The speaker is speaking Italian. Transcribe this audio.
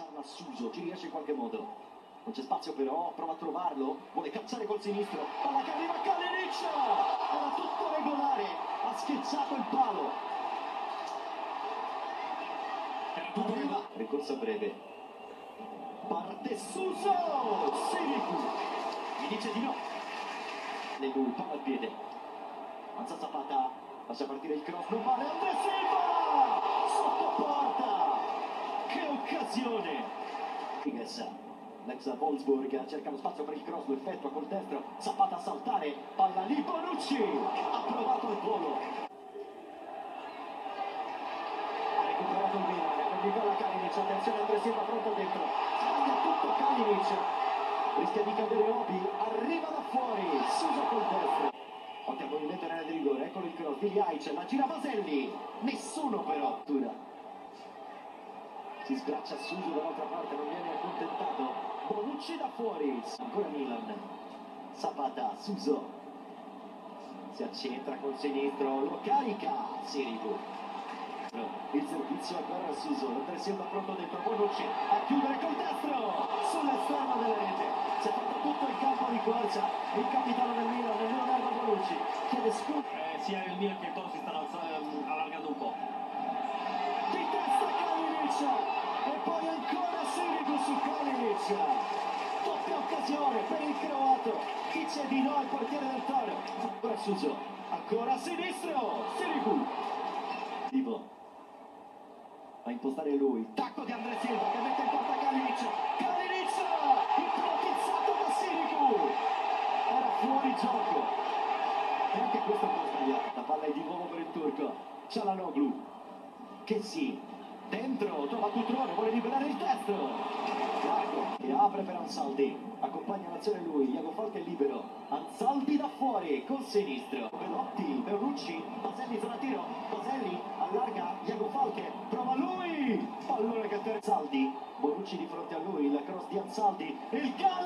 lanciarla a Suso, ci riesce in qualche modo. Non c'è spazio però, prova a trovarlo, vuole cacciare col sinistro, palla che arriva a Kalinic! Era tutto regolare, ha schiacciato il palo. Arriva, ricorso breve. Parte Suso! Sirigu! Mi dice di no. Lui, palla al piede. Avanza Zapata, lascia partire il cross, non vale, Andre Silva! Sotto porta! Che occasione! Figues, l'ex Wolfsburg, cerca lo spazio per il cross, lo effettua col destro, Zapata a saltare, palla lì, Bonucci! Ha provato il volo. Ha recuperato il Milan, per Nicola Kalinic, attenzione Andre Silva pronto dentro, sbaglia tutto Kalinic, rischia di cadere Obi, arriva da fuori, Suso col destro. Al movimento in area di rigore, eccolo il cross, Vigliaic, la gira Vaselli, nessuno però. Si sbraccia Suso dall'altra parte, non viene accontentato. Bonucci da fuori, ancora Milan. Zapata, Suso. Si accentra col sinistro, lo carica, Sirigu. Il servizio ancora a Suso, Andre Silva pronto dentro Bonucci a chiudere col destro sull'esterno della rete. Si è fatto tutto il campo di corsa. Il capitano del Milan, Leonardo Bonucci, chiede scusa. Eh, sia il Milan che il poi ancora Sirigu su Kalinic. Doppia occasione per il croato. Dice di no al portiere del Toro. Ancora Suso, ancora a sinistro. Sirigu. Vivo. Va a impostare lui. Tacco di Andre Silva che mette in porta Kalinic. Kalinic ipnotizzato da Sirigu. Era fuori gioco. E anche questo può sbagliare. La palla è di nuovo per il turco. Cialanoglu. Che sì. Dentro, trova Cutrone, vuole liberare il destro. Largo, che apre per Ansaldi. Accompagna l'azione lui, Iago Falche è libero. Ansaldi da fuori, col sinistro. Belotti, Bernucci, Baselli zona tiro. Baselli allarga, Iago Falche, prova lui. Pallone che per Ansaldi. Bonucci di fronte a lui, la cross di Ansaldi. Il testa.